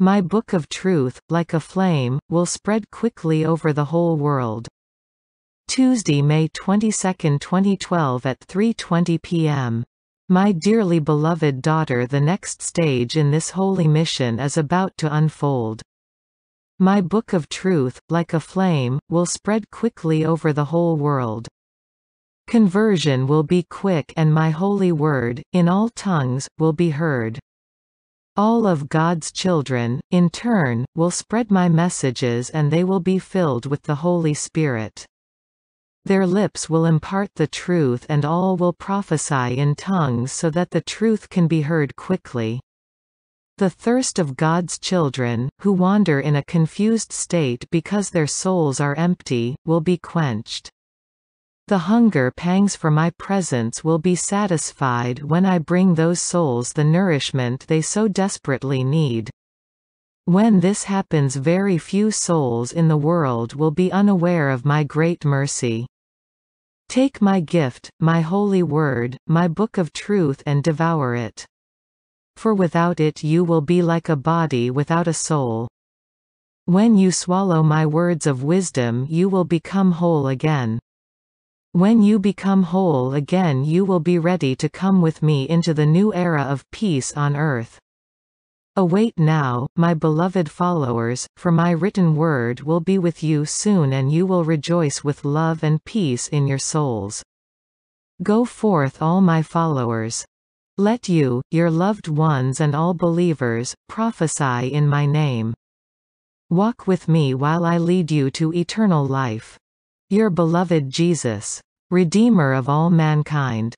My book of truth, like a flame, will spread quickly over the whole world. Tuesday, May 22, 2012 at 3:20 p.m. My dearly beloved daughter the next stage in this holy mission is about to unfold. My book of truth, like a flame, will spread quickly over the whole world. Conversion will be quick and my holy word, in all tongues, will be heard. All of God's children, in turn, will spread my messages and they will be filled with the Holy Spirit. Their lips will impart the truth and all will prophesy in tongues so that the truth can be heard quickly. The thirst of God's children, who wander in a confused state because their souls are empty, will be quenched. The hunger pangs for my presence will be satisfied when I bring those souls the nourishment they so desperately need. When this happens very few souls in the world will be unaware of my great mercy. Take my gift, my holy word, my book of truth and devour it. For without it you will be like a body without a soul. When you swallow my words of wisdom you will become whole again. When you become whole again you will be ready to come with me into the new era of peace on earth. Await now, my beloved followers, for my written word will be with you soon and you will rejoice with love and peace in your souls. Go forth all my followers. Let you, your loved ones and all believers, prophesy in my name. Walk with me while I lead you to eternal life. Your beloved Jesus. Redeemer of all mankind.